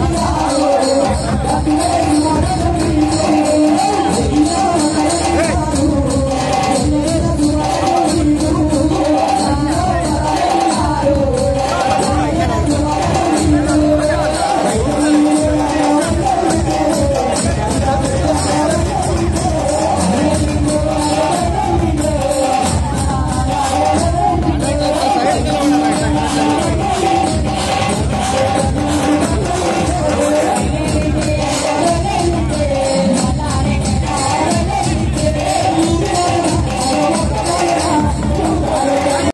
Yeah.